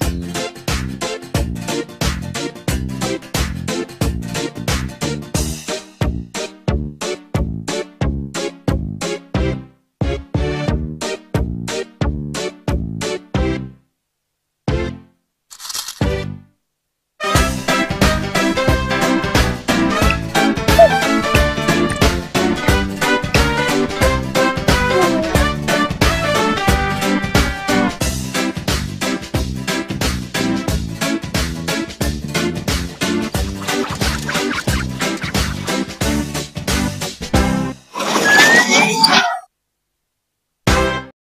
Mm-hmm.